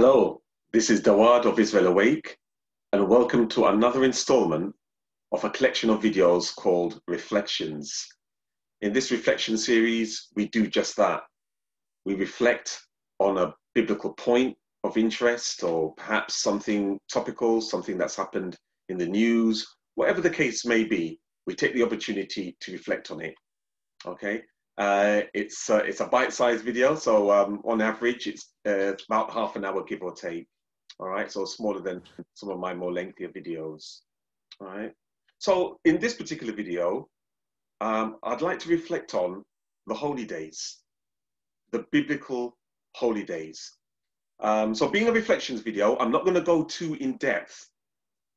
Hello, this is Dawad of Israel Awake, and welcome to another installment of a collection of videos called Reflections. In this reflection series, we do just that. We reflect on a biblical point of interest or perhaps something topical, something that's happened in the news, whatever the case may be, we take the opportunity to reflect on it. Okay, uh, it's uh, it's a bite-sized video, so um, on average, it's uh, about half an hour, give or take. All right, so smaller than some of my more lengthier videos. All right, so in this particular video, um, I'd like to reflect on the holy days, the biblical holy days. Um, so, being a reflections video, I'm not going to go too in depth,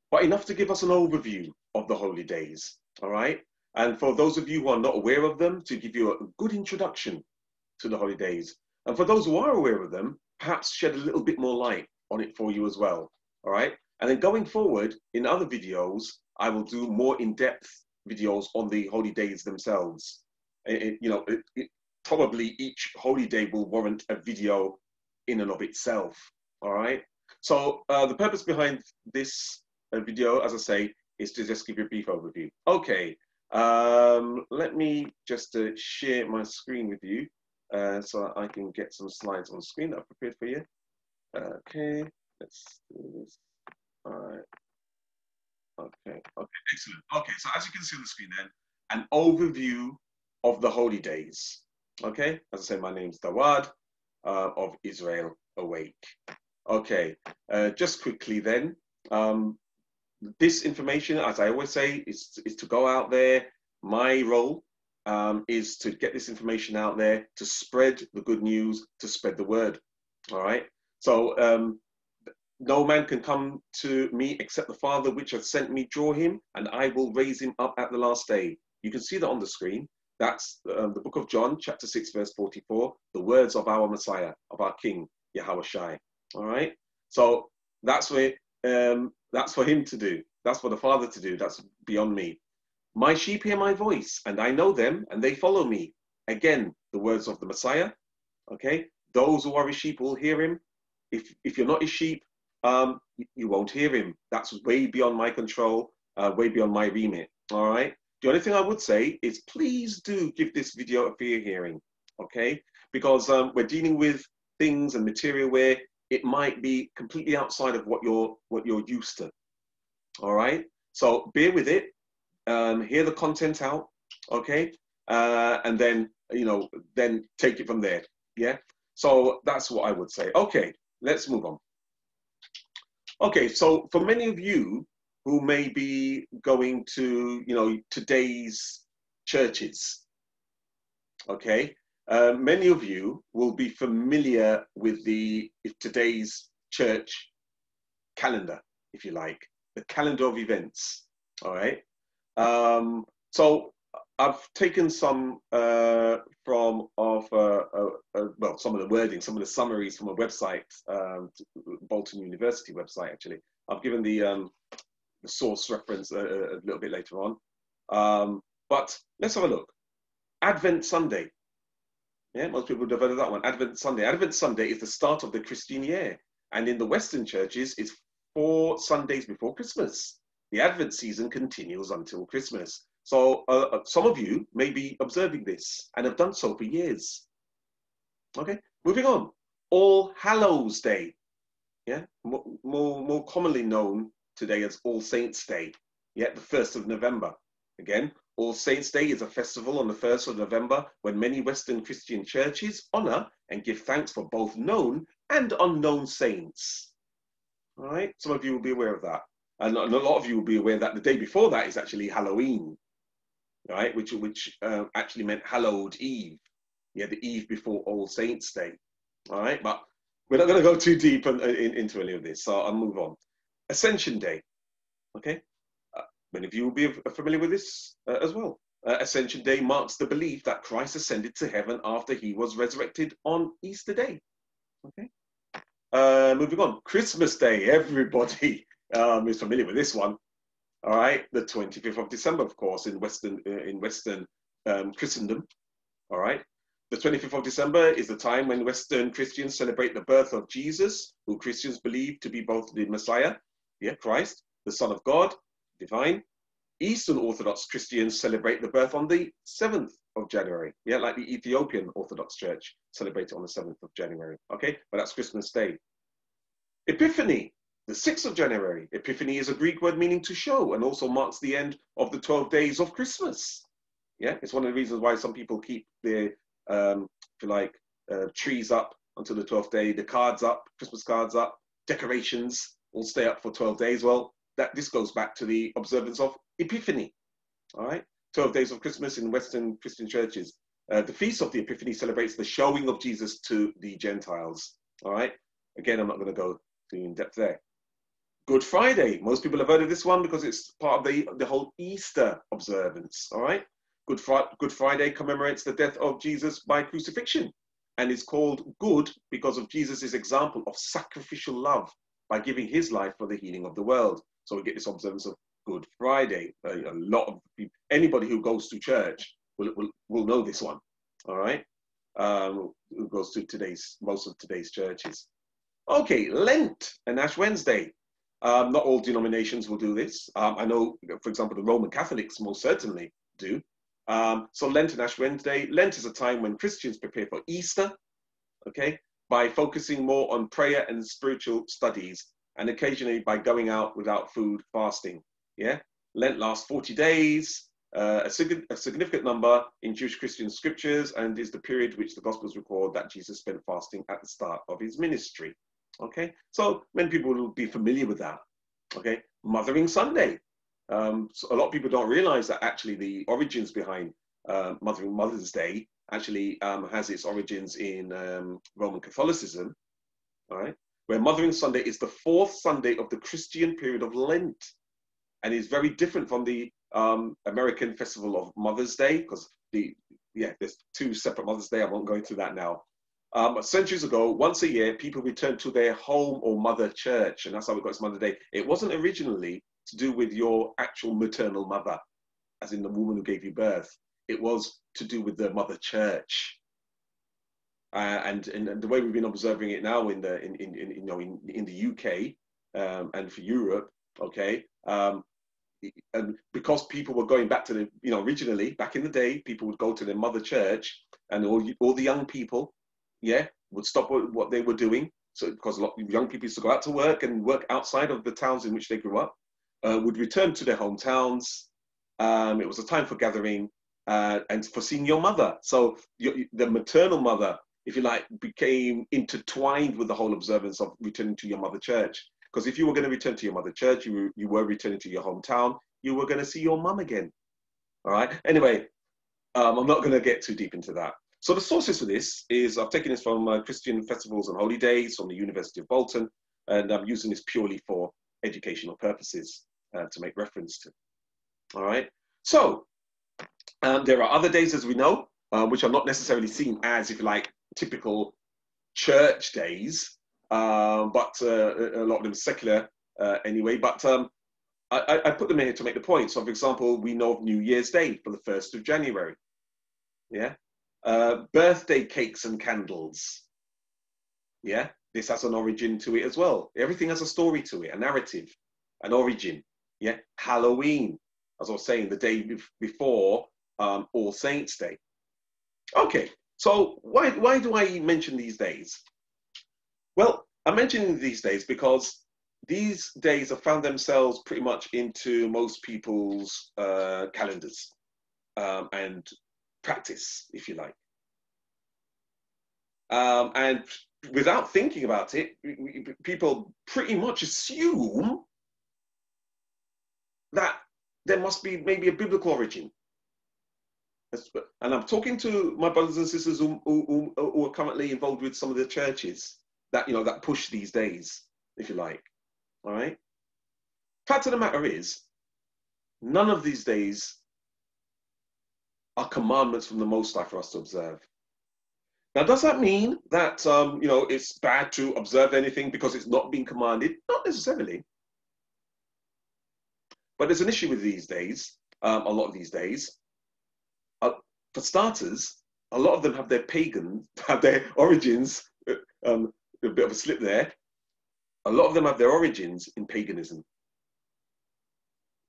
but enough to give us an overview of the holy days. All right. And for those of you who are not aware of them, to give you a good introduction to the holidays. And for those who are aware of them, perhaps shed a little bit more light on it for you as well. All right. And then going forward in other videos, I will do more in-depth videos on the holidays themselves. It, it, you know, it, probably each holy day will warrant a video in and of itself. All right. So uh, the purpose behind this uh, video, as I say, is to just give you a brief overview. Okay. Um, let me just uh, share my screen with you uh, so I can get some slides on screen that I've prepared for you. Okay, let's do this. All right. Okay, okay, excellent. Okay, so as you can see on the screen then, an overview of the holy days. Okay, as I say, my name's Dawad uh, of Israel Awake. Okay, uh, just quickly then, um, this information, as I always say, is, is to go out there. My role um, is to get this information out there, to spread the good news, to spread the word. All right. So um, no man can come to me except the Father which hath sent me, draw him, and I will raise him up at the last day. You can see that on the screen. That's um, the book of John, chapter 6, verse 44, the words of our Messiah, of our King, Yahweh Shai. All right. So that's where um, that's for him to do. That's for the Father to do. That's beyond me. My sheep hear my voice, and I know them, and they follow me. Again, the words of the Messiah. Okay, those who are his sheep will hear him. If if you're not his sheep, um, you won't hear him. That's way beyond my control, uh, way beyond my remit. All right. The only thing I would say is please do give this video a fair hearing. Okay, because um, we're dealing with things and material where it might be completely outside of what you're what you're used to. All right. So bear with it. Um, hear the content out. Okay. Uh, and then you know then take it from there. Yeah. So that's what I would say. Okay. Let's move on. Okay. So for many of you who may be going to you know today's churches. Okay. Uh, many of you will be familiar with the today's church calendar, if you like, the calendar of events. All right. Um, so I've taken some uh, from of uh, uh, uh, well some of the wording, some of the summaries from a website, um, Bolton University website. Actually, I've given the um, the source reference a, a, little bit later on. Um, but let's have a look. Advent Sunday. Yeah, most people would have heard of that one. Advent Sunday. Advent Sunday is the start of the Christian year. And in the Western churches, it's four Sundays before Christmas. The Advent season continues until Christmas. So uh, uh some of you may be observing this and have done so for years. Okay, moving on. All Hallows Day. Yeah, more, more, more commonly known today as All Saints Day. Yeah, the 1st of November. Again, all Saints' Day is a festival on the 1st of November when many Western Christian churches honor and give thanks for both known and unknown saints. All right, some of you will be aware of that. And a lot of you will be aware that the day before that is actually Halloween, right? Which, which uh, actually meant Hallowed Eve. Yeah, the eve before All Saints' Day. All right, but we're not going to go too deep in, in, into any of this, so I'll move on. Ascension Day. Okay, Many of you will be familiar with this uh, as well. Uh, Ascension Day marks the belief that Christ ascended to heaven after he was resurrected on Easter Day. Okay. Uh, moving on, Christmas Day. Everybody um, is familiar with this one. All right, the 25th of December, of course, in Western uh, in Western um, Christendom. All right. the 25th of December is the time when Western Christians celebrate the birth of Jesus, who Christians believe to be both the Messiah, yeah, Christ, the Son of God, divine. Eastern Orthodox Christians celebrate the birth on the 7th of January, yeah, like the Ethiopian Orthodox Church celebrate it on the 7th of January, okay? But that's Christmas Day. Epiphany, the 6th of January. Epiphany is a Greek word meaning to show and also marks the end of the 12 days of Christmas. Yeah, it's one of the reasons why some people keep their, um, if you like, uh, trees up until the 12th day, the cards up, Christmas cards up, decorations all stay up for 12 days. Well, that this goes back to the observance of Epiphany. All right, 12 days of Christmas in Western Christian churches. Uh, the Feast of the Epiphany celebrates the showing of Jesus to the Gentiles. All right, again, I'm not going to go too in depth there. Good Friday. Most people have heard of this one because it's part of the, the whole Easter observance. All right. Good, good Friday commemorates the death of Jesus by crucifixion and is called good because of Jesus' example of sacrificial love by giving his life for the healing of the world. So we get this observance of Good Friday. Uh, a lot of people, anybody who goes to church will, will, will know this one. All right. Um, who goes to today's, most of today's churches. Okay, Lent and Ash Wednesday. Um, not all denominations will do this. Um, I know, for example, the Roman Catholics most certainly do. Um, so Lent and Ash Wednesday. Lent is a time when Christians prepare for Easter, okay, by focusing more on prayer and spiritual studies, and occasionally by going out without food, fasting. Yeah, Lent lasts 40 days, uh, a, sig- a, significant number in Jewish Christian scriptures, and is the period which the Gospels record that Jesus spent fasting at the start of his ministry. Okay, so many people will be familiar with that. Okay, Mothering Sunday. Um, so a lot of people don't realize that actually the origins behind uh, Mothering Mother's Day actually um, has its origins in um, Roman Catholicism, all right, where Mothering Sunday is the fourth Sunday of the Christian period of Lent, and is very different from the um, American Festival of Mother's Day because the yeah, there's two separate Mother's Day. I won't go into that now. Um, centuries ago, once a year, people returned to their home or mother church, and that's how we got this Mother Day. It wasn't originally to do with your actual maternal mother, as in the woman who gave you birth. It was to do with the mother church. Uh, and, and, the way we've been observing it now in the in, in, in you know in, in the UK um, and for Europe, okay, um, and because people were going back to the you know originally back in the day, people would go to their mother church, and all all the young people yeah, would stop what they were doing. So because a lot of young people used to go out to work and work outside of the towns in which they grew up, uh, would return to their hometowns. Um, it was a time for gathering uh, and for seeing your mother. So your, the maternal mother, if you like, became intertwined with the whole observance of returning to your mother church. Because if you were going to return to your mother church, you you were returning to your hometown, you were going to see your mum again. All right. Anyway, um, I'm not going to get too deep into that. So the sources for this is I've taken this from uh, Christian Festivals and Holy Days from the University of Bolton, and I'm using this purely for educational purposes uh, to make reference to. All right. So um, there are other days, as we know, uh, which are not necessarily seen as, if you like, typical church days, um, but uh, a lot of them secular uh, anyway. But um, I, I, put them in here to make the point. So, for example, we know of New Year's Day for the 1st of January. Yeah, uh, birthday cakes and candles. Yeah, this has an origin to it as well. Everything has a story to it, a narrative, an origin. Yeah, Halloween, as I was saying, the day before um, All Saints' Day. Okay, so why, why do I mention these days? Well, I'm mentioning these days because these days have found themselves pretty much into most people's uh, calendars um, and practice, if you like. Um, and without thinking about it, people pretty much assume that there must be maybe a biblical origin. And I'm talking to my brothers and sisters who, who, who, are currently involved with some of the churches that you know that push these days, if you like. All right. Fact of the matter is, none of these days are commandments from the Most High for us to observe. Now, does that mean that um, you know it's bad to observe anything because it's not being commanded? Not necessarily. But there's an issue with these days, um, a lot of these days. For starters, a lot of them have their pagan, have their origins, uh, um, a bit of a slip there. A lot of them have their origins in paganism.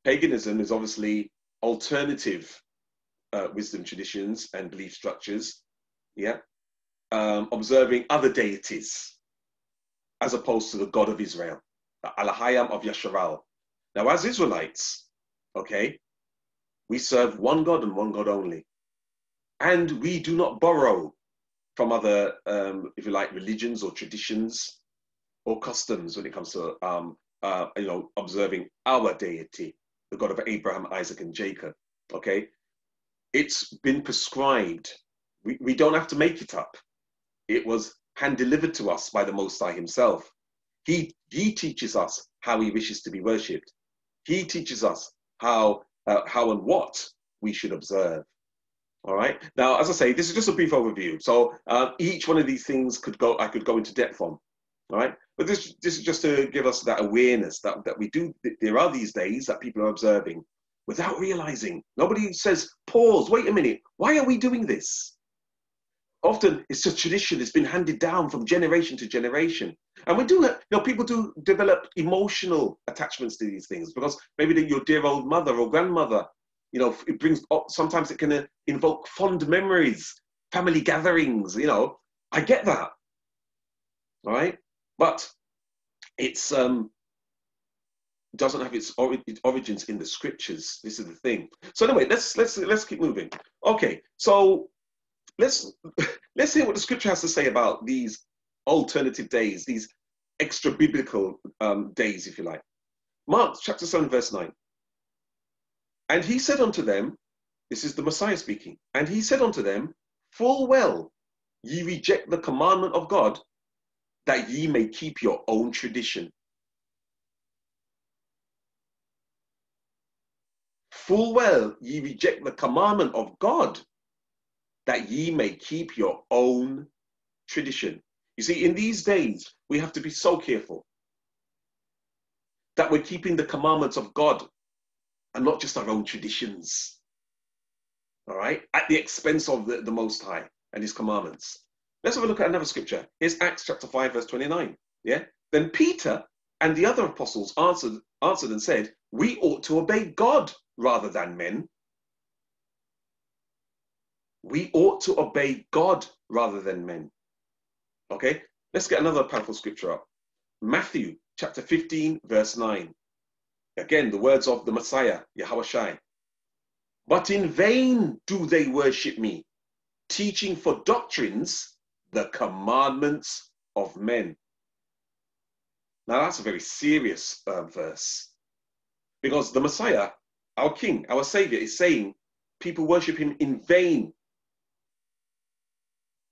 Paganism is obviously alternative uh, wisdom traditions and belief structures, yeah, um, observing other deities as opposed to the God of Israel, the Alahayam of Yasharal. Now, as Israelites, okay, we serve one God and one God only. And we do not borrow from other, um, if you like, religions or traditions or customs when it comes to, um, uh, you know, observing our deity, the God of Abraham, Isaac, and Jacob. Okay, it's been prescribed. We, we don't have to make it up. It was hand delivered to us by the Most High Himself. He, he teaches us how He wishes to be worshipped. He teaches us how, uh, how and what we should observe. All right. Now, as I say, this is just a brief overview. So uh, each one of these things could go. I could go into depth on. All right. But this, this is just to give us that awareness that, that we do. There are these days that people are observing without realizing. Nobody says, pause, wait a minute. Why are we doing this? Often it's a tradition. It's been handed down from generation to generation. And we do, you know, people do develop emotional attachments to these things because maybe your dear old mother or grandmother you know, it brings, up, sometimes it can uh, invoke fond memories, family gatherings, you know. I get that. Right? But it's, um, doesn't have its origins in the scriptures. This is the thing. So anyway, let's let's let's keep moving. Okay, so let's let's hear what the scripture has to say about these alternative days, these extra biblical um, days, if you like. Mark chapter seven, verse nine. And he said unto them, This is the Messiah speaking, and he said unto them, Full well ye reject the commandment of God, that ye may keep your own tradition. Full well ye reject the commandment of God, that ye may keep your own tradition. You see, in these days, we have to be so careful that we're keeping the commandments of God and not just our own traditions. All right, at the expense of the, the Most High and His commandments. Let's have a look at another scripture. Here's Acts chapter 5, verse 29. Yeah. Then Peter and the other apostles answered, answered and said, We ought to obey God rather than men. We ought to obey God rather than men. Okay, let's get another powerful scripture up. Matthew chapter 15, verse 9. Again, the words of the Messiah, Yahweh But in vain do they worship me, teaching for doctrines the commandments of men. Now, that's a very serious uh, verse because the Messiah, our King, our Savior, is saying people worship him in vain.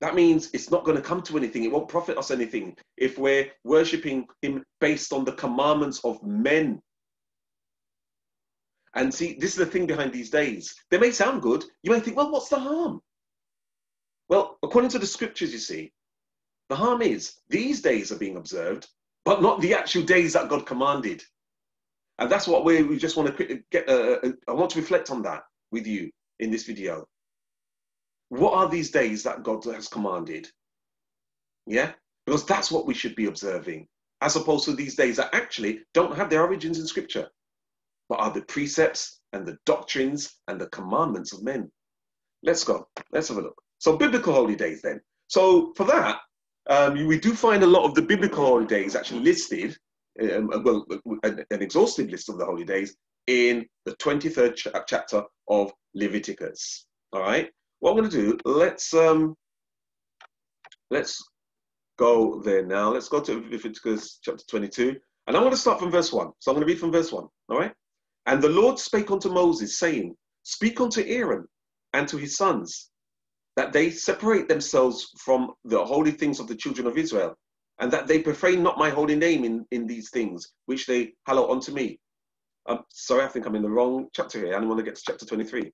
That means it's not going to come to anything. It won't profit us anything if we're worshipping him based on the commandments of men. And see, this is the thing behind these days. They may sound good. You may think, well, what's the harm? Well, according to the scriptures, you see, the harm is these days are being observed, but not the actual days that God commanded. And that's what we, we just want to get. Uh, uh, I want to reflect on that with you in this video. What are these days that God has commanded? Yeah, because that's what we should be observing, as opposed to these days that actually don't have their origins in Scripture but are the precepts and the doctrines and the commandments of men. Let's go. Let's have a look. So, biblical holy days then. So, for that, um, we do find a lot of the biblical holy days actually listed, um, well, an, an, exhaustive list of the holy days in the 23rd ch- chapter of Leviticus. All right. What I'm going to do, let's um, let's go there now. Let's go to Leviticus chapter 22. And I'm going to start from verse 1. So I'm going to read from verse 1. All right. And the Lord spake unto Moses, saying, Speak unto Aaron and to his sons, that they separate themselves from the holy things of the children of Israel, and that they profane not my holy name in, in these things, which they hallow unto me. Um, sorry, I think I'm in the wrong chapter here. I want to get to chapter 23.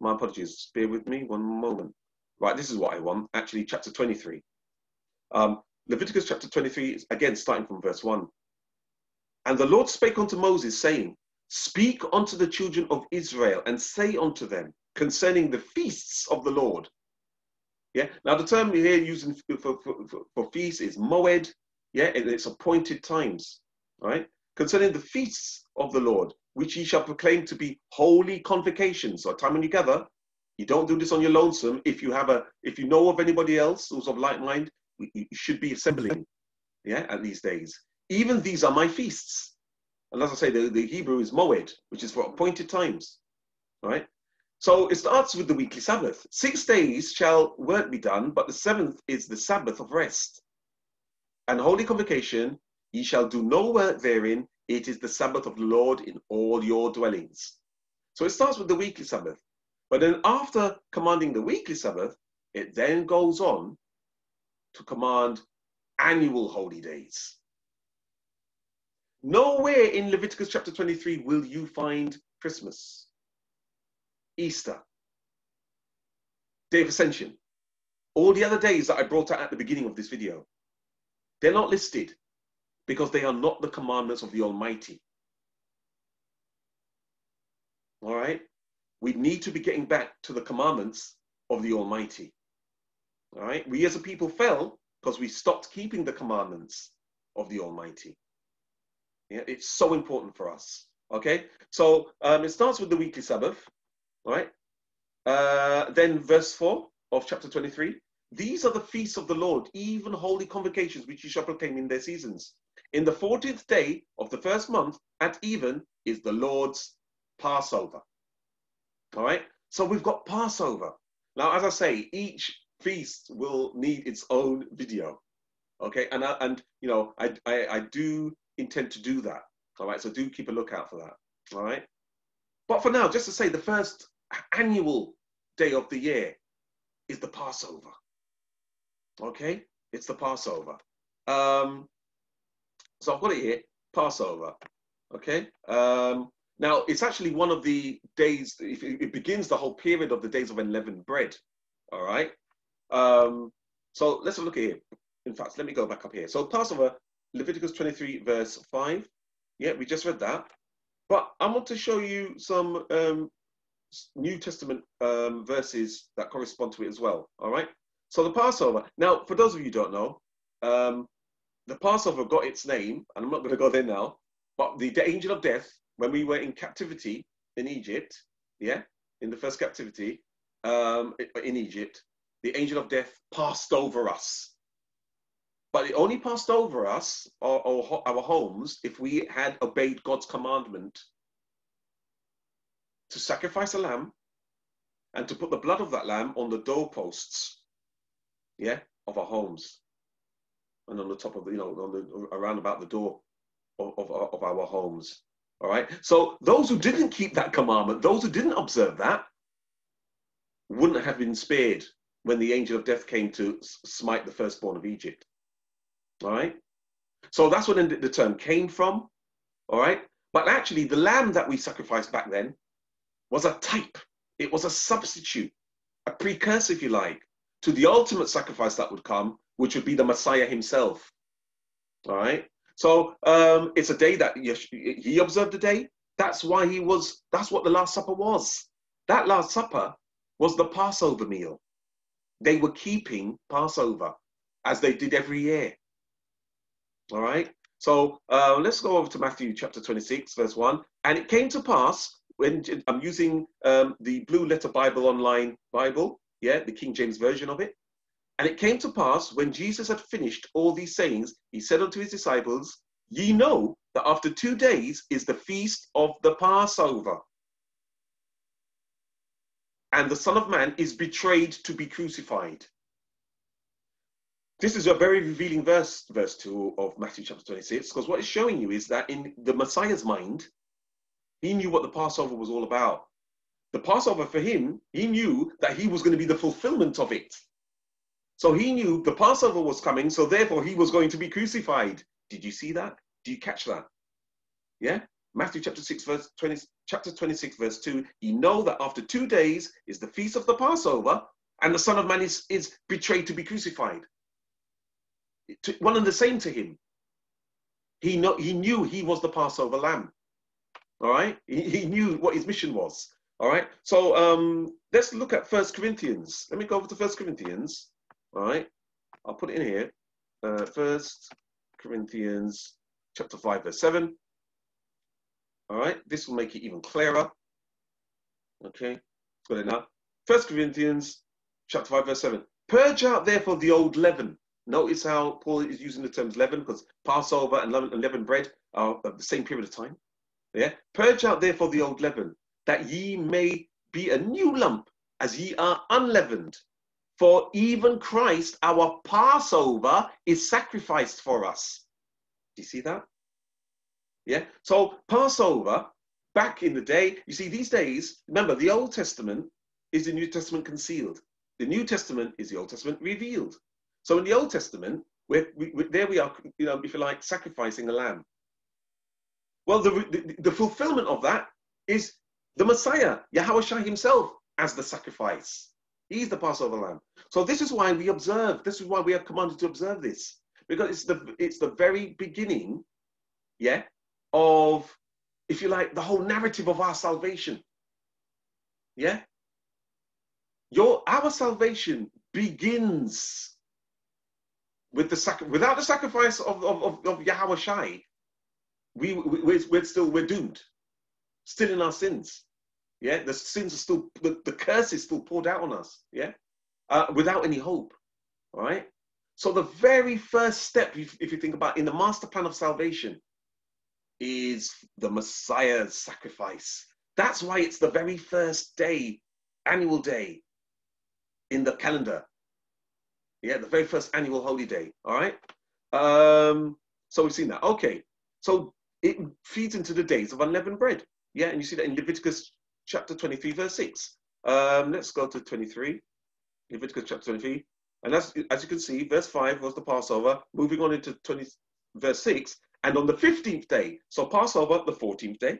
My apologies. Bear with me one moment. Right, this is what I want. Actually, chapter 23. Um, Leviticus chapter 23, again, starting from verse 1. And the Lord spake unto Moses, saying, Speak unto the children of Israel and say unto them concerning the feasts of the Lord, Yeah. Now the term here using for, for, for, for feast is moed. Yeah, it's appointed times. Right. Concerning the feasts of the Lord, which ye shall proclaim to be holy convocations. So a time when you gather, you don't do this on your lonesome. If you have a, if you know of anybody else who's of like mind, you should be assembling. Yeah, at these days. Even these are my feasts. And as I say, the, the Hebrew is moed, which is for appointed times. Right? So it starts with the weekly Sabbath. Six days shall work be done, but the seventh is the Sabbath of rest. And holy convocation, ye shall do no work therein. It is the Sabbath of the Lord in all your dwellings. So it starts with the weekly Sabbath. But then after commanding the weekly Sabbath, it then goes on to command annual holy days. Nowhere in Leviticus chapter 23 will you find Christmas. Easter, Day of Ascension, all the other days that I brought out at the beginning of this video, they're not listed because they are not the commandments of the Almighty. All right? We need to be getting back to the commandments of the Almighty. All right? We as a people fell because we stopped keeping the commandments of the Almighty. Yeah, it's so important for us. Okay, so um, it starts with the weekly Sabbath, right? Uh, then verse 4 of chapter 23. These are the feasts of the Lord, even holy convocations, which you shall proclaim in their seasons. In the 14th day of the first month, at even, is the Lord's Passover. All right? So we've got Passover. Now, as I say, each feast will need its own video. Okay? And, I, and you know, I, I, I do intend to do that. All right? So do keep a lookout for that. All right? But for now, just to say, the first annual day of the year is the Passover. Okay, it's the Passover. Um, so I've got it here, Passover. Okay. Um, now it's actually one of the days. It begins the whole period of the days of unleavened bread. All right. Um, so let's look at here. In fact, let me go back up here. So Passover, Leviticus 23, verse 5. Yeah, we just read that. But I want to show you some um, New Testament um, verses that correspond to it as well. All right. So the Passover. Now, for those of you who don't know, um, the Passover got its name, and I'm not going to go there now. But the, the angel of death, when we were in captivity in Egypt, yeah, in the first captivity um, in Egypt, the angel of death passed over us. But it only passed over us or, our homes if we had obeyed God's commandment to sacrifice a lamb and to put the blood of that lamb on the doorposts, yeah, of our homes and on the top of the, you know, on the, around about the door of, of, of our homes. All right. So those who didn't keep that commandment, those who didn't observe that, wouldn't have been spared when the angel of death came to smite the firstborn of Egypt. All right. So that's where the term came from. All right. But actually, the lamb that we sacrificed back then was a type, it was a substitute, a precursor, if you like, to the ultimate sacrifice that would come, which would be the Messiah himself. All right. So um, it's a day that he observed the day. That's why he was, that's what the Last Supper was. That Last Supper was the Passover meal. They were keeping Passover as they did every year. All right. So uh, let's go over to Matthew chapter 26, verse 1. And it came to pass when I'm using um, the Blue Letter Bible Online Bible, yeah, the King James Version of it. And it came to pass when Jesus had finished all these sayings, he said unto his disciples, Ye know that after two days is the feast of the Passover. And the Son of Man is betrayed to be crucified. This is a very revealing verse, verse 2 of Matthew chapter 26, because what it's showing you is that in the Messiah's mind, he knew what the Passover was all about. The Passover for him, he knew that he was going to be the fulfillment of it. So he knew the Passover was coming, so therefore he was going to be crucified. Did you see that? Do you catch that? Yeah? Matthew chapter 6, verse 20, chapter 26, verse 2. He know that after two days is the feast of the Passover, and the Son of Man is, is betrayed to be crucified. One and the same to him. He, know, he knew he was the Passover lamb. All right, he, he knew what his mission was. All right, so um, let's look at First Corinthians. Let me go over to First Corinthians. All right, I'll put it in here. Uh, First Corinthians chapter 5, verse 7. All right, this will make it even clearer. Okay, it now. First Corinthians chapter 5, verse 7. Purge out therefore the old leaven. Notice how Paul is using the terms leaven because Passover and leavened bread are of the same period of time. Yeah. Purge out therefore the old leaven, that ye may be a new lump, as ye are unleavened. For even Christ, our Passover, is sacrificed for us. Do you see that? Yeah. So Passover, back in the day, you see, these days, remember, the Old Testament is the New Testament concealed. The New Testament is the Old Testament revealed. So in the Old Testament, we, we, there we are, you know, if you like, sacrificing a lamb. Well, the, the, the fulfillment of that is the Messiah, Yahweh himself, as the sacrifice. He's the Passover lamb. So this is why we observe. This is why we are commanded to observe this, because it's the it's the very beginning, yeah, of, if you like, the whole narrative of our salvation. Yeah. Your our salvation begins with the sac- without the sacrifice of, of, of, of Yahweh Shai, we, we, we're, still, we're doomed, still in our sins. Yeah, the sins are still, the, the curse is still poured out on us. Yeah, uh, without any hope. All right. So the very first step, if, if you think about in the master plan of salvation, is the Messiah's sacrifice. That's why it's the very first day, annual day in the calendar. Yeah, the very first annual holy day. All right. Um, so we've seen that. Okay. So it feeds into the days of unleavened bread. Yeah, and you see that in Leviticus chapter 23, verse 6. Um, let's go to 23, Leviticus chapter 23. And as, as you can see, verse 5 was the Passover. Moving on into 20, verse 6. And on the 15th day, so Passover, the 14th day,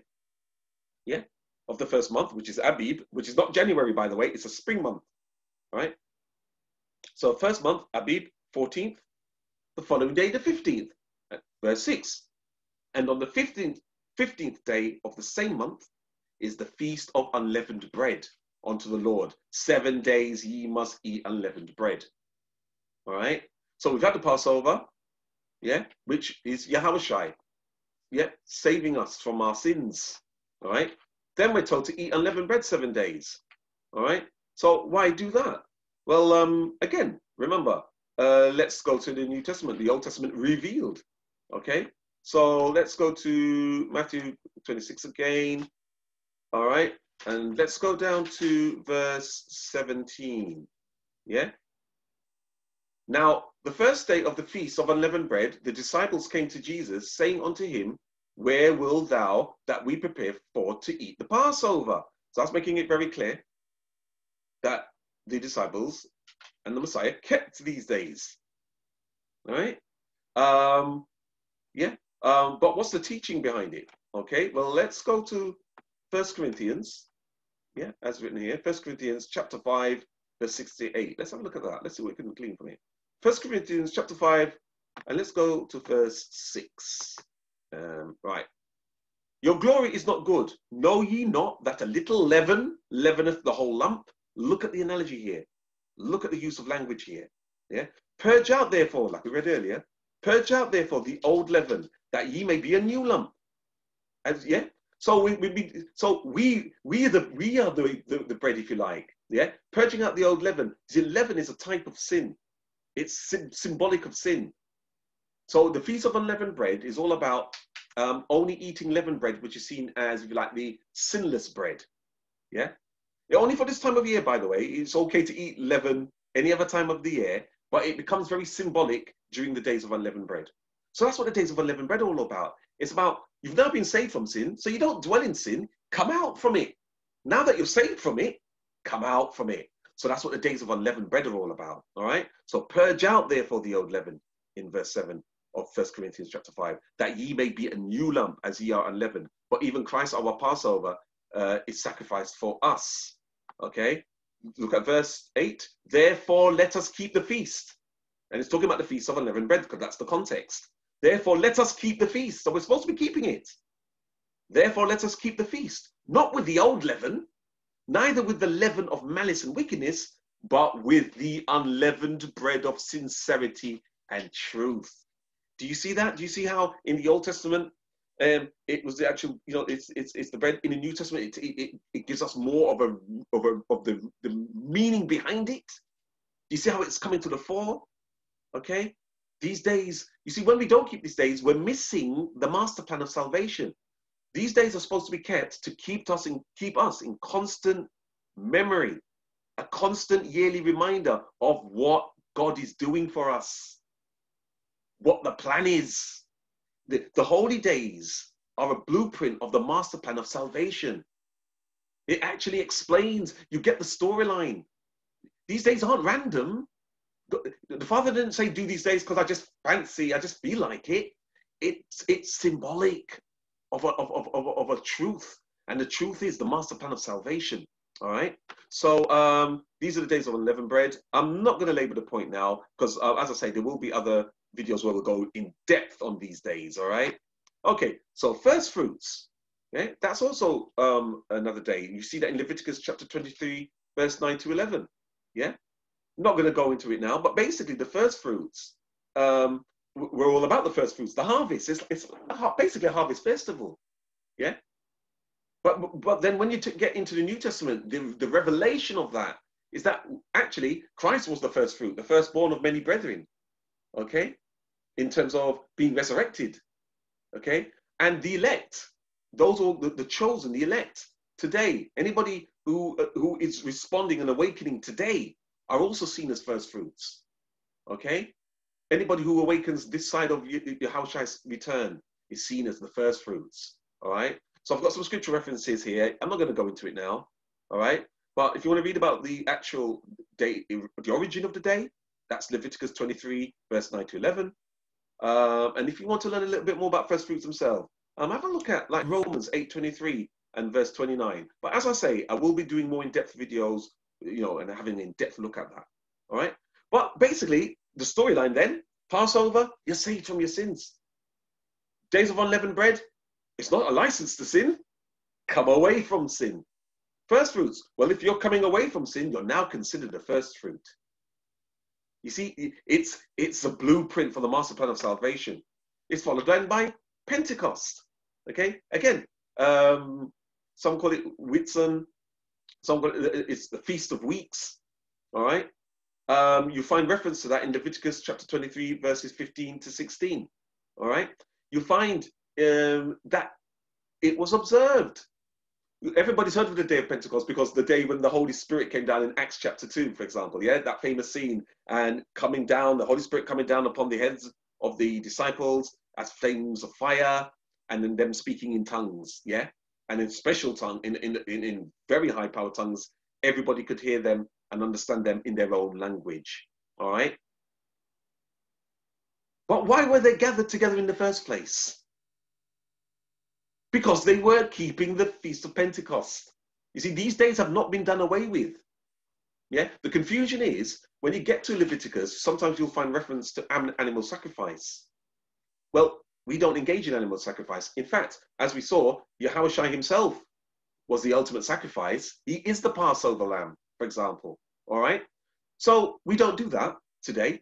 yeah, of the first month, which is Abib, which is not January, by the way, it's a spring month, right? So first month, Abib, 14th, the following day, the 15th, verse 6. And on the 15th, 15th day of the same month is the feast of unleavened bread unto the Lord. Seven days ye must eat unleavened bread. All right. So we've had the Passover, yeah, which is Yahweh Shai, yeah, saving us from our sins. All right. Then we're told to eat unleavened bread seven days. All right. So why do that? Well, um, again, remember, uh, let's go to the New Testament, the Old Testament revealed. Okay. So let's go to Matthew 26 again. All right. And let's go down to verse 17. Yeah. Now, the first day of the feast of unleavened bread, the disciples came to Jesus, saying unto him, Where will thou that we prepare for to eat the Passover? So that's making it very clear that the disciples and the Messiah kept these days. Right. Um, yeah. Um, but what's the teaching behind it? Okay, well, let's go to First Corinthians. Yeah, as written here, First Corinthians chapter 5, verse 68. Let's have a look at that. Let's see what we can glean from it. First Corinthians chapter 5, and let's go to verse 6. Um, right. Your glory is not good. Know ye not that a little leaven leaveneth the whole lump? Look at the analogy here. Look at the use of language here. Yeah. Purge out, therefore, like we read earlier, purge out, therefore, the old leaven that ye may be a new lump. As, yeah. So we, we so we we are the we are the, the, the bread, if you like. Yeah. Purging out the old leaven. The leaven is a type of sin. It's symbolic of sin. So the feast of unleavened bread is all about um, only eating leavened bread, which is seen as, if you like, the sinless bread. Yeah. Yeah. Only for this time of year, by the way. It's okay to eat leaven any other time of the year, but it becomes very symbolic during the days of unleavened bread. So that's what the days of unleavened bread are all about. It's about you've now been saved from sin, so you don't dwell in sin. Come out from it. Now that you're saved from it, come out from it. So that's what the days of unleavened bread are all about. All right. So purge out therefore the old leaven in verse seven of First Corinthians chapter five, that ye may be a new lump as ye are unleavened. But even Christ our Passover uh, is sacrificed for us. Okay. Look at verse eight. Therefore, let us keep the feast. And it's talking about the feast of unleavened bread because that's the context. Therefore, let us keep the feast. So we're supposed to be keeping it. Therefore, let us keep the feast, not with the old leaven, neither with the leaven of malice and wickedness, but with the unleavened bread of sincerity and truth. Do you see that? Do you see how in the Old Testament um, it was the actual, you know, it's it's it's the bread in the New Testament. It it, it gives us more of a of a of the the meaning behind it. You see how it's coming to the fore? Okay, these days, you see, when we don't keep these days, we're missing the master plan of salvation. These days are supposed to be kept to keep us in keep us in constant memory, a constant yearly reminder of what God is doing for us, what the plan is. The, the holy days are a blueprint of the master plan of salvation. It actually explains, you get the storyline. These days aren't random. The Father didn't say do these days because I just fancy, I just feel like it. It's, it's symbolic of a, of, of, of, a truth. And the truth is the master plan of salvation. All right. So um, these are the days of unleavened bread. I'm not going to labor the point now because, uh, as I say, there will be other videos where we'll go in depth on these days. All right. Okay. So first fruits. Yeah, that's also um, another day. You see that in Leviticus chapter 23, verse 9 to 11. Yeah. I'm not going to go into it now, but basically the first fruits. Um, we're all about the first fruits, the harvest. It's, it's basically a harvest festival. Yeah. But, but then when you get into the New Testament, the, the revelation of that is that actually Christ was the first fruit, the firstborn of many brethren. Okay. In terms of being resurrected. Okay. And the elect, those are the, the chosen, the elect today. Anybody who, uh, who is responding and awakening today are also seen as first fruits. Okay. Anybody who awakens this side of Yahushua's return is seen as the first fruits. All right. So I've got some scripture references here. I'm not going to go into it now. All right. But if you want to read about the actual day, the origin of the day, that's Leviticus 23, verse 9 to 11. Um, and if you want to learn a little bit more about first fruits themselves, um, have a look at like Romans 8:23 and verse 29. But as I say, I will be doing more in-depth videos, you know, and having an in-depth look at that. All right. But basically, the storyline then Passover, you're saved from your sins. Days of unleavened bread, it's not a license to sin. Come away from sin. First fruits, well, if you're coming away from sin, you're now considered a first fruit. You see, it's, it's a blueprint for the master plan of salvation. It's followed then by Pentecost. Okay, again, um, some call it Whitsun, some call it, it's the Feast of Weeks. All right, um, you find reference to that in Leviticus chapter 23, verses 15 to 16. All right. You find um, that it was observed. Everybody's heard of the day of Pentecost because the day when the Holy Spirit came down in Acts chapter 2, for example. Yeah, that famous scene and coming down, the Holy Spirit coming down upon the heads of the disciples as flames of fire and then them speaking in tongues. Yeah. And in special tongue, in, in, in, in very high power tongues, everybody could hear them and understand them in their own language. All right? But why were they gathered together in the first place? Because they were keeping the Feast of Pentecost. You see, these days have not been done away with. Yeah, the confusion is when you get to Leviticus, sometimes you'll find reference to animal sacrifice. Well, we don't engage in animal sacrifice. In fact, as we saw, Yahushua himself was the ultimate sacrifice. He is the Passover lamb, for example. All right. So we don't do that today.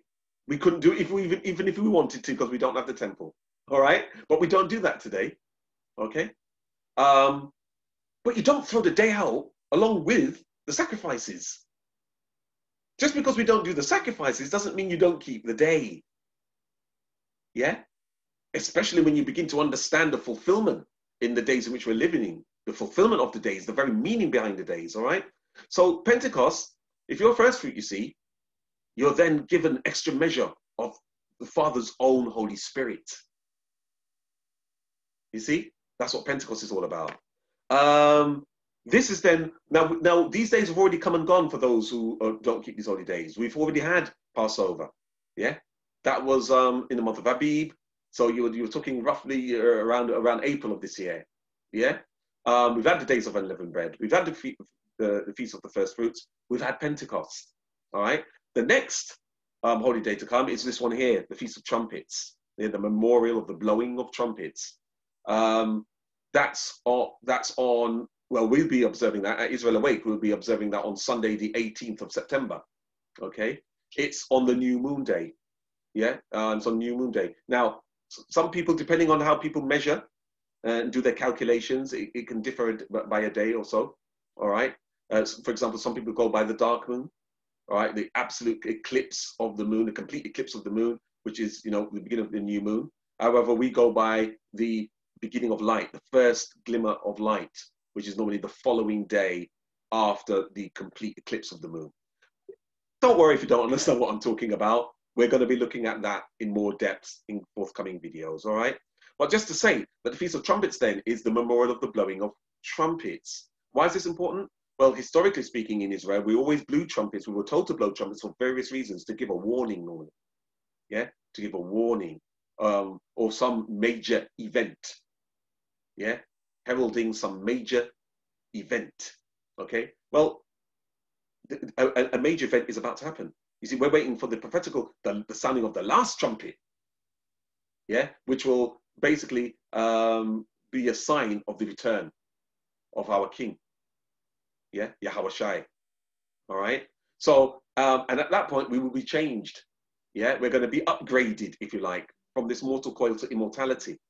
We couldn't do it if we even, even if we wanted to because we don't have the temple. All right. But we don't do that today. Okay. Um, but you don't throw the day out along with the sacrifices. Just because we don't do the sacrifices doesn't mean you don't keep the day. Yeah? Especially when you begin to understand the fulfillment in the days in which we're living in, the fulfillment of the days, the very meaning behind the days, all right? So Pentecost if you're first fruit, you see, you're then given extra measure of the Father's own Holy Spirit. You see, that's what Pentecost is all about. Um, this is then now. Now these days have already come and gone for those who uh, don't keep these holy days. We've already had Passover. Yeah, that was um, in the month of Abib. So you were, you were talking roughly uh, around around April of this year. Yeah, um, we've had the days of unleavened bread. We've had the, the, the Feast of the First Fruits. We've had Pentecost. All right. The next um, holy day to come is this one here, the Feast of Trumpets, the memorial of the blowing of trumpets. Um, that's on, that's on well, we'll be observing that at Israel Awake. We'll be observing that on Sunday, the 18th of September. Okay, it's on the new moon day. Yeah, uh, it's on new moon day. Now, some people, depending on how people measure and do their calculations, it, it can differ by a day or so. All right. Uh, for example, some people go by the dark moon. All right, the absolute eclipse of the moon, the complete eclipse of the moon, which is you know the beginning of the new moon. However, we go by the beginning of light, the first glimmer of light, which is normally the following day after the complete eclipse of the moon. Don't worry if you don't understand what I'm talking about. We're going to be looking at that in more depth in forthcoming videos, all right? But just to say that the Feast of Trumpets then is the memorial of the blowing of trumpets. Why is this important? Well, historically speaking in Israel, we always blew trumpets. We were told to blow trumpets for various reasons, to give a warning normally. Yeah, to give a warning um, or some major event. Yeah, heralding some major event. Okay, well, a, a, major event is about to happen. You see, we're waiting for the prophetical, the, the sounding of the last trumpet. Yeah, which will basically um, be a sign of the return of our King. Yeah, Yahweh Shai. All right. So, um, and at that point, we will be changed. Yeah, we're going to be upgraded, if you like, from this mortal coil to immortality.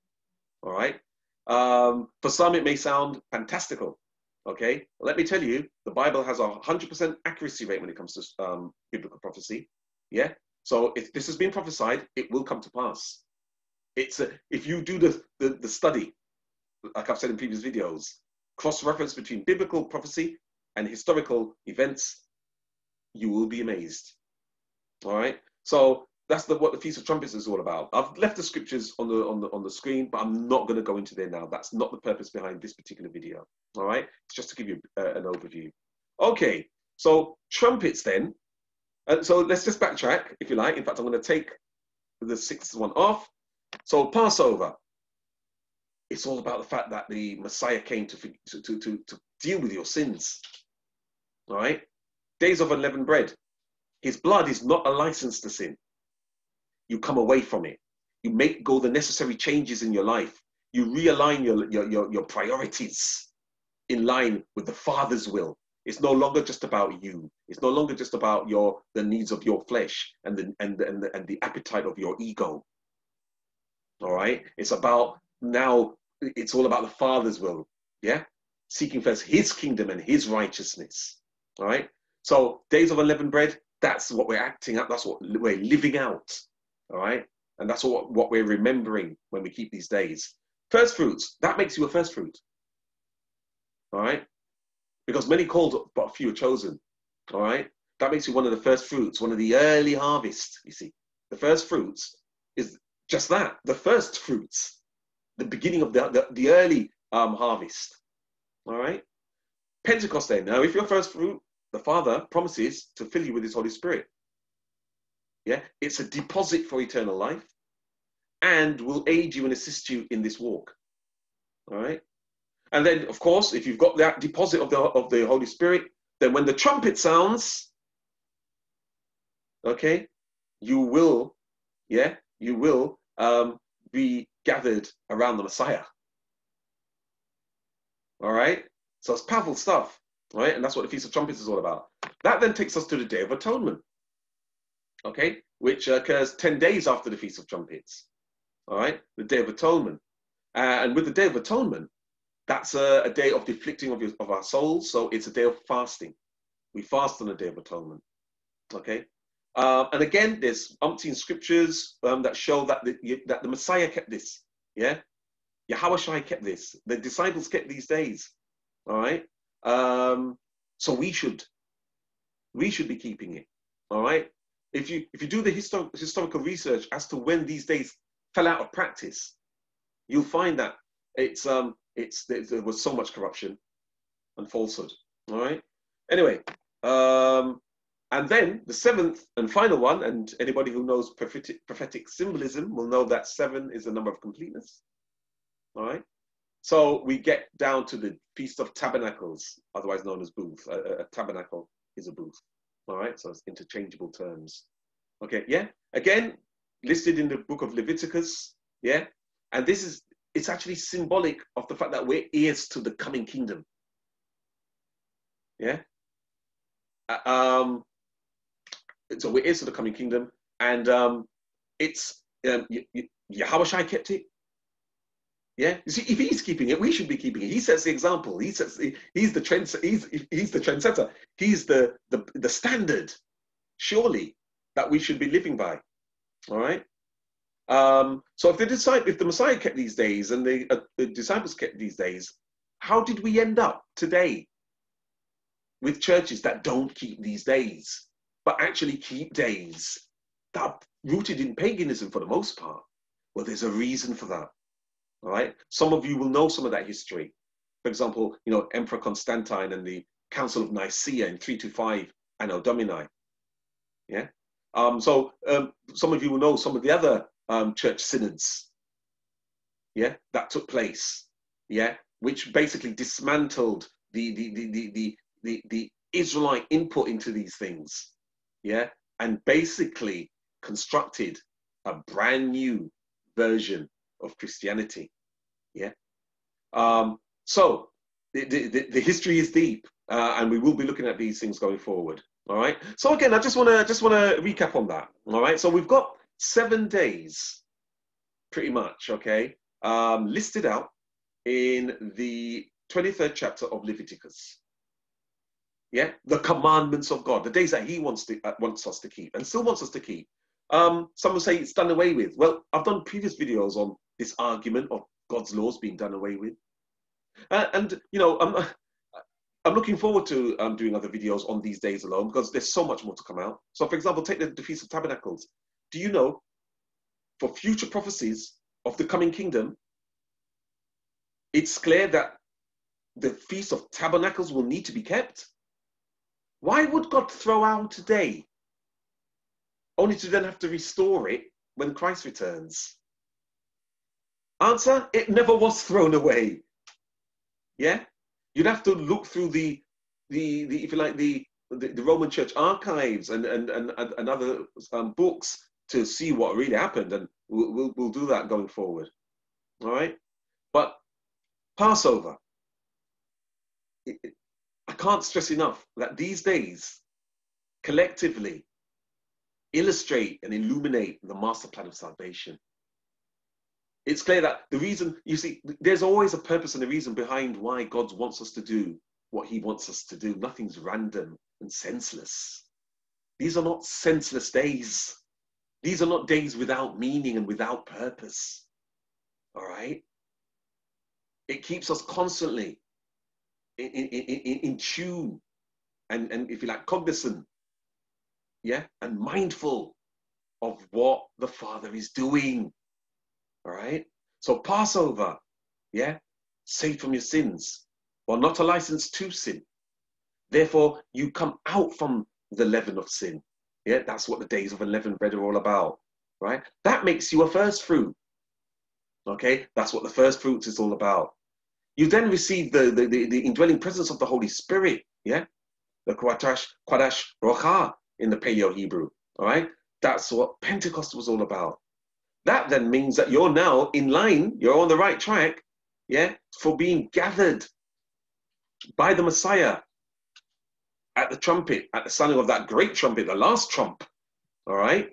All right. Um, for some, it may sound fantastical. Okay, let me tell you, the Bible has a 100% accuracy rate when it comes to um, biblical prophecy. Yeah, so if this has been prophesied, it will come to pass. It's a, if you do the, the, the study, like I've said in previous videos, cross reference between biblical prophecy and historical events, you will be amazed. All right, so that's the, what the Feast of Trumpets is all about. I've left the scriptures on the on the on the screen, but I'm not going to go into there now. That's not the purpose behind this particular video. All right, it's just to give you uh, an overview. Okay, so trumpets then. Uh, so let's just backtrack, if you like. In fact, I'm going to take the sixth one off. So Passover. It's all about the fact that the Messiah came to to to, to deal with your sins. All right, days of unleavened bread. His blood is not a license to sin you come away from it. You make go the necessary changes in your life. You realign your, your, your, your priorities in line with the Father's will. It's no longer just about you. It's no longer just about your the needs of your flesh and the and the, and the, and the appetite of your ego. All right. It's about now. It's all about the Father's will. Yeah. Seeking first His kingdom and His righteousness. All right. So days of unleavened bread. That's what we're acting out. That's what we're living out. All right. And that's what, what we're remembering when we keep these days. First fruits, that makes you a first fruit. All right. Because many called, but few are chosen. All right. That makes you one of the first fruits, one of the early harvest. You see, the first fruits is just that the first fruits, the beginning of the, the, the early um, harvest. All right. Pentecost then. Now, if you're first fruit, the Father promises to fill you with His Holy Spirit. Yeah, it's a deposit for eternal life and will aid you and assist you in this walk. All right. And then, of course, if you've got that deposit of the, of the Holy Spirit, then when the trumpet sounds, okay, you will, yeah, you will um, be gathered around the Messiah. All right. So it's powerful stuff. Right. And that's what the Feast of Trumpets is all about. That then takes us to the Day of Atonement okay, which occurs 10 days after the Feast of Trumpets, all right, the Day of Atonement. Uh, and with the Day of Atonement, that's a, a day of deflecting of, your, of our souls, so it's a day of fasting. We fast on the Day of Atonement, okay? Uh, and again, there's umpteen scriptures um, that show that the, that the Messiah kept this, yeah? Yahweh kept this. The disciples kept these days, all right? Um, so we should, we should be keeping it, all right? If you if you do the histor- historical research as to when these days fell out of practice, you'll find that it's um it's there was so much corruption and falsehood. All right. Anyway, um, and then the seventh and final one, and anybody who knows prophetic, prophetic symbolism will know that seven is the number of completeness. All right. So we get down to the Feast of Tabernacles, otherwise known as booth. A, a tabernacle is a booth. All right, so it's interchangeable terms. Okay, yeah. Again, listed in the book of Leviticus. Yeah, and this is it's actually symbolic of the fact that we're heirs to the coming kingdom. Yeah. Uh, um, so we're into the coming kingdom, and um, it's um, Yahushua kept it. Yeah, see, if he's keeping it, we should be keeping it. He sets the example. He sets. The, he's the trend. He's he's the trendsetter. He's the the the standard. Surely that we should be living by. All right. Um, so if the disciple, if the Messiah kept these days and the, uh, the disciples kept these days, how did we end up today with churches that don't keep these days, but actually keep days that are rooted in paganism for the most part? Well, there's a reason for that. All right. Some of you will know some of that history. For example, you know, Emperor Constantine and the Council of Nicaea in 325 Anno Domini. Yeah. Um, so um, some of you will know some of the other um, church synods. Yeah, that took place. Yeah, which basically dismantled the the the the the, the, the Israelite input into these things. Yeah, and basically constructed a brand new version of Christianity. Yeah. Um, so the, the, the history is deep, uh, and we will be looking at these things going forward. All right. So again, I just want to just want to recap on that. All right. So we've got seven days, pretty much. Okay, um, listed out in the twenty-third chapter of Leviticus. Yeah, the commandments of God, the days that He wants to uh, wants us to keep, and still wants us to keep. Um, some will say it's done away with. Well, I've done previous videos on this argument of God's laws being done away with, uh, and you know, I'm I'm looking forward to um, doing other videos on these days alone because there's so much more to come out. So, for example, take the, the Feast of Tabernacles. Do you know, for future prophecies of the coming kingdom, it's clear that the Feast of Tabernacles will need to be kept? Why would God throw out a day only to then have to restore it when Christ returns? Answer, it never was thrown away. Yeah? You'd have to look through the, the, the if you like, the, the, the Roman Church archives and, and, and, and other um, books to see what really happened. And we'll, we'll, we'll do that going forward. All right? But Passover, it, it, I can't stress enough that these days, collectively, illustrate and illuminate the master plan of salvation. It's clear that the reason, you see, there's always a purpose and a reason behind why God wants us to do what he wants us to do. Nothing's random and senseless. These are not senseless days. These are not days without meaning and without purpose. All right? It keeps us constantly in, in, in, in tune and, and, if you like, cognizant, yeah, and mindful of what the Father is doing. All right? So, Passover, yeah, saved from your sins, well, not a license to sin. Therefore, you come out from the leaven of sin. Yeah, that's what the days of unleavened bread are all about, right? That makes you a first fruit. Okay, that's what the first fruits is all about. You then receive the, the, the, the indwelling presence of the Holy Spirit, yeah? The Quadash, Quadash Rocha in the Paleo Hebrew, all right? That's what Pentecost was all about. That then means that you're now in line, you're on the right track, yeah, for being gathered by the Messiah at the trumpet, at the sounding of that great trumpet, the last trump. All right?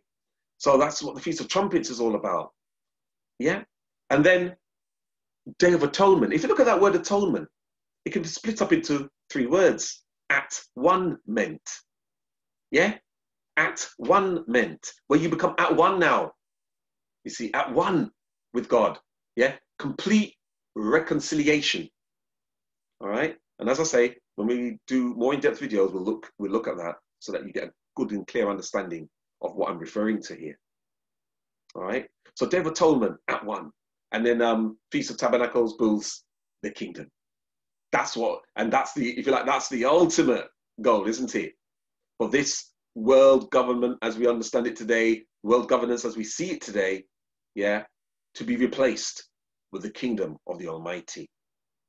So that's what the Feast of Trumpets is all about. Yeah? And then Day of Atonement. If you look at that word atonement, it can be split up into three words. At one meant. Yeah? At one meant. Where you become at one now. You see, at one with God. Yeah? Complete reconciliation. All right? And as I say, when we do more in-depth videos, we'll look we'll look at that so that you get a good and clear understanding of what I'm referring to here. All right. So Day of Atonement at one, and then um, Feast of Tabernacles builds the kingdom. That's what, and that's the if you like, that's the ultimate goal, isn't it? For this world government as we understand it today, world governance as we see it today, yeah, to be replaced with the kingdom of the Almighty.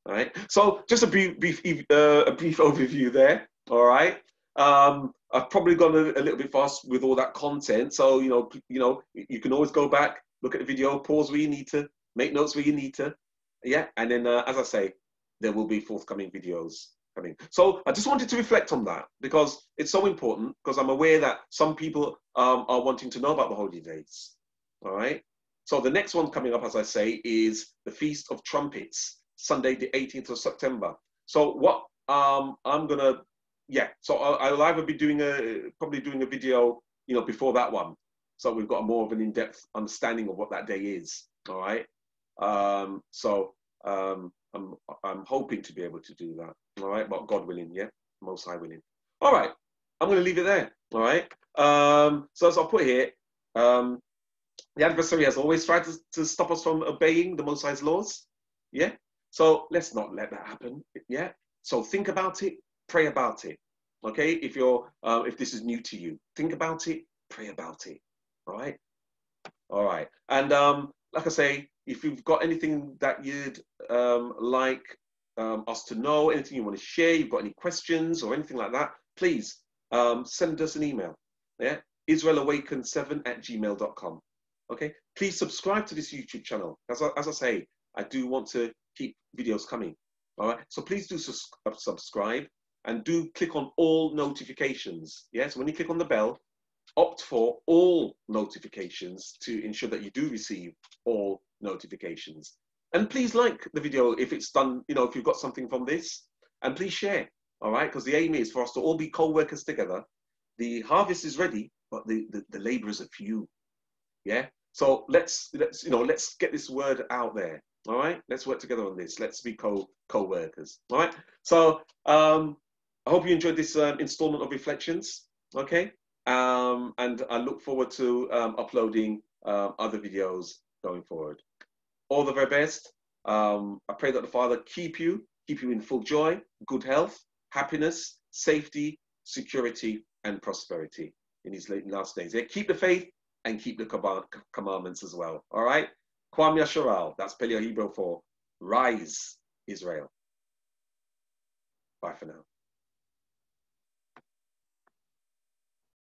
All right. So just a brief, brief, uh, a brief overview there. All right. Um, I've probably gone a, a, little bit fast with all that content. So you know, you know, you can always go back, look at the video, pause where you need to, make notes where you need to. Yeah. And then, uh, as I say, there will be forthcoming videos coming. So I just wanted to reflect on that because it's so important because I'm aware that some people um, are wanting to know about the holy days. All right. So the next one coming up, as I say, is the Feast of Trumpets, Sunday, the 18th of September. So what um, I'm gonna, yeah. So I'll, I'll either be doing a probably doing a video, you know, before that one, so we've got more of an in-depth understanding of what that day is. All right. Um, so um, I'm I'm hoping to be able to do that. All right, but God willing, yeah, Most High willing. All right, I'm going to leave it there. All right. Um, so as I'll put here, um, the adversary has always tried to, to stop us from obeying the Most High's laws. Yeah. So let's not let that happen. Yeah. So think about it, pray about it. Okay. If you're uh, if this is new to you, think about it, pray about it. All right. All right. And um, like I say, if you've got anything that you'd um, like um, us to know, anything you want to share, you've got any questions or anything like that, please um, send us an email. Yeah, israelawaken7 at gmail.com. Okay, please subscribe to this YouTube channel. As I, as I say, I do want to keep videos coming. All right, so please do uh, subscribe and do click on all notifications. Yes, yeah? so when you click on the bell, opt for all notifications to ensure that you do receive all notifications. And please like the video if it's done, you know, if you've got something from this, and please share, all right? Because the aim is for us to all be co-workers together. The harvest is ready, but the, the, the laborers are few, yeah? So let's, let's, you know, let's get this word out there, all right? Let's work together on this. Let's be co, co-workers, all right? So um, I hope you enjoyed this um, installment of Reflections, okay? Um, and I look forward to um, uploading uh, other videos going forward. All the very best. Um, I pray that the Father keep you, keep you in full joy, good health, happiness, safety, security, and prosperity in these last days. Yeah, keep the faith and keep the commandments as well. All right? Kwam Yasharal, that's Paleo Hebrew for rise, Israel. Bye for now.